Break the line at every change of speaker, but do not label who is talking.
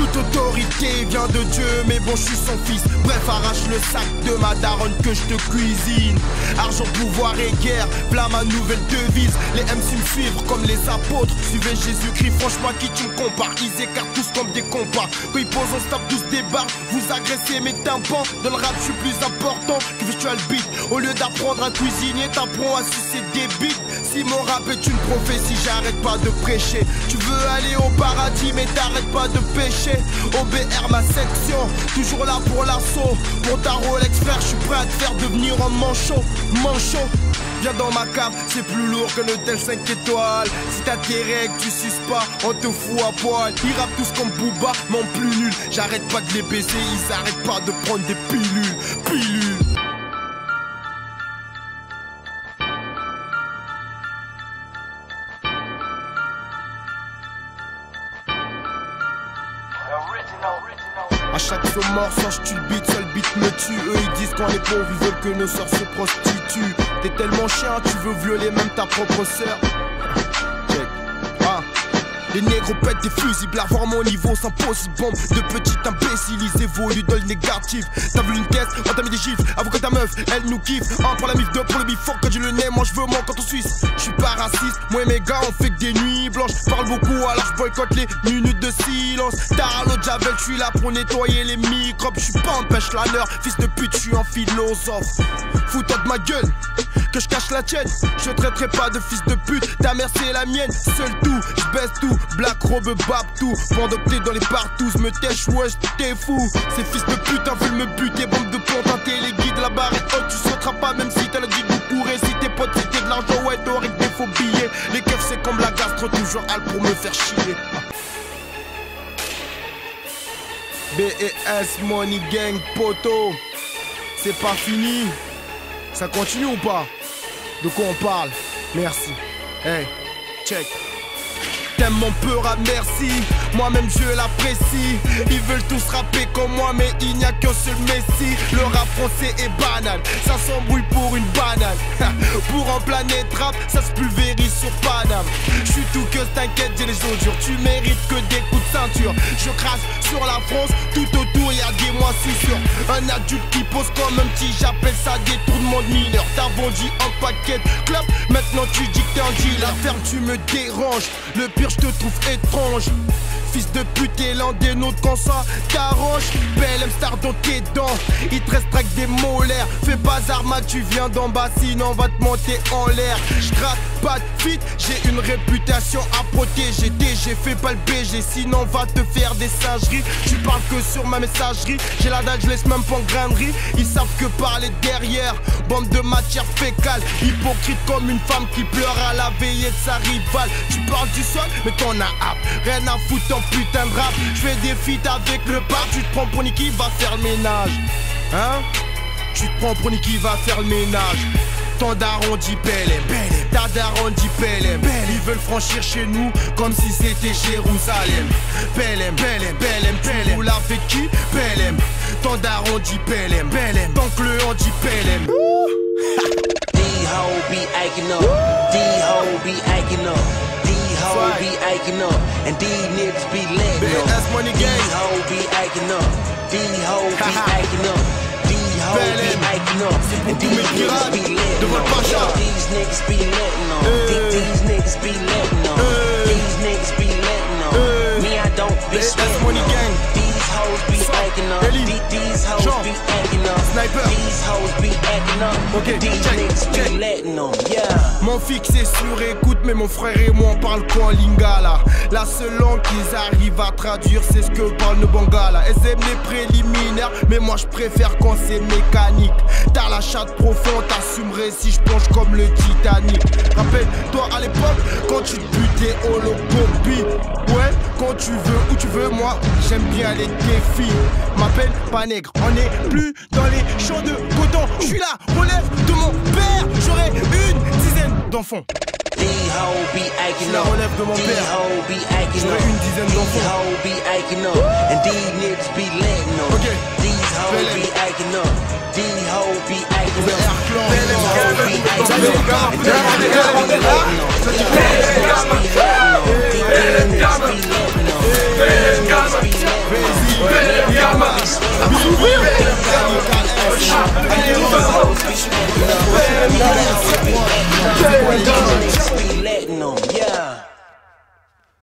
Toute autorité vient de Dieu, mais bon, je suis son fils. Bref, arrache le sac de ma daronne que je te cuisine. Argent, pouvoir et guerre, plein ma nouvelle devise. Les MC me suivent comme les apôtres. Suivez Jésus-Christ, franchement, qui tu me compares? Ils écartent tous comme des compas. Quand ils posent, on se tape tous des. Vous agressez mes tympans. Dans le rap, je suis plus important que Virtual Beat. Au lieu d'apprendre à cuisiner, t'apprends à sucer des bites. Si mon rap est une prophétie, j'arrête pas de prêcher. Tu veux aller au paradis, mais t'arrêtes pas de pécher. OBR, ma section, toujours là pour l'assaut. Pour ta Rolex, frère, je suis prêt à te faire devenir un manchot. Manchot. Viens dans ma cave, c'est plus lourd qu'un hôtel 5 étoiles. Si t'as tes règles, tu suces pas, on te fout à poil. Ils tous comme Booba, mon plus nul. J'arrête pas de les baiser, ils arrêtent pas de prendre des pilules. Pilules. À chaque morceau, je tue le beat, seul beat me tue. Eux ils disent quand les pauvres ils veulent que nos sœurs se prostituent. T'es tellement chien, tu veux violer même ta propre sœur. Les négros pètent des fusibles, avoir mon niveau possible bombe De petits imbéciles, ils évoluent dans le négatif. T'as vu une caisse, on t'a mis des chiffres Avoue que ta meuf, elle nous kiffe. Un pour la mif, deux pour le bifort Quand j'ai le nez, moi je veux mon quand en Suisse. Je suis pas raciste, moi et mes gars on fait que des nuits blanches. Parle beaucoup alors je boycotte les minutes de silence. T'as l'autre javel, je suis là pour nettoyer les microbes. Je suis pas un pêche l'heure, fils de pute, je suis un philosophe. Fous-toi de ma gueule que je cache la tienne. Je traiterai pas de fils de pute, ta mère c'est la mienne. Seul tout, je baisse tout, black robe, bab tout. T'es dans les partous, me tèche, wesh, t'es fou. Ces fils de pute en veulent me buter, bande de pontes, les guides, la barre est haute, tu sauteras pas même si t'as la vous courez. Si tes potes c'était de l'argent, ouais, t'aurais des faux billets. Les keufs c'est comme la gastro, toujours hal pour me faire chier. BES Money Gang Poto, c'est pas fini. Ça continue ou pas? De quoi on parle? Merci. Hey, check. T'aimes mon peu rap, merci. Moi-même je l'apprécie. Ils veulent tous rapper comme moi, mais il n'y a qu'un seul Messi. Le rap français est banal, ça s'embrouille pour une banane. pour un planète rap, ça se pulvérise sur Paname. Je suis tout que t'inquiète, j'ai les os. Tu mérites que des coups de ceinture. Je crasse sur la France, tout autour, y'a des mois sûr. Un adulte qui pose comme un petit, j'appelle ça détournement de mineur. T'as vendu un paquet de maintenant tu dis que t'es un dealer. La ferme, tu me déranges. Le pire, je te trouve étrange. Fils de pute et l'un des nôtres quand ça t'arrange. Belle star dans tes dents Il te reste des molaires. Fais pas arma tu viens d'en bas Sinon on va te monter en l'air. J'gratte pas de fit J'ai une réputation à protéger. J'ai fait pas le BG Sinon on va te faire des singeries. Tu parles que sur ma messagerie. J'ai la dalle je laisse même pas en grainerie. Ils savent que parler derrière Bande de matière fécale. Hypocrite comme une femme qui pleure à la veillée de sa rivale. Tu parles du sol mais t'en as hâte Rien à foutre putain de rap. Je fais des feats avec le pape. Tu te prends pour qui va faire le ménage. Hein? Tu te prends pour qui va faire le ménage. Ton daron dit PLM, ta daron dit PLM. Ils veulent franchir chez nous comme si c'était Jérusalem. PLM, PLM, PLM, PLM. Vous l'avez qui? PLM. Ton daron dit PLM, PLM. Ton on dit PLM.
Be be hoes be acting up, and these niggas be letting up.
That's money gang.
These hoes be acting up, these hoes be acting up. These hoes be acting up, and these niggas be letting up. These niggas be letting up. These niggas be letting
Okay. Mon fixe est sur écoute, mais mon frère et moi on parle quoi lingala La seule langue qu'ils arrivent à traduire, c'est ce que parle le bangala. Aiment les préliminaires, mais moi je préfère quand c'est mécanique. La chatte profonde, t'assumerais si je plonge comme le Titanic. Rappelle-toi à l'époque, quand tu te butais holocopie. Ouais, quand tu veux, où tu veux, moi j'aime bien les défis. M'appelle pas nègre, on est plus dans les champs de coton. Je suis là, relève de mon père, j'aurais une dizaine d'enfants.
be acting
La relève de mon père. J'aurais une dizaine d'enfants.
be acting up. And niggas be letting up.
Okay.
hoes be acting up. D hoes be acting up.
Fellas hoes be acting up.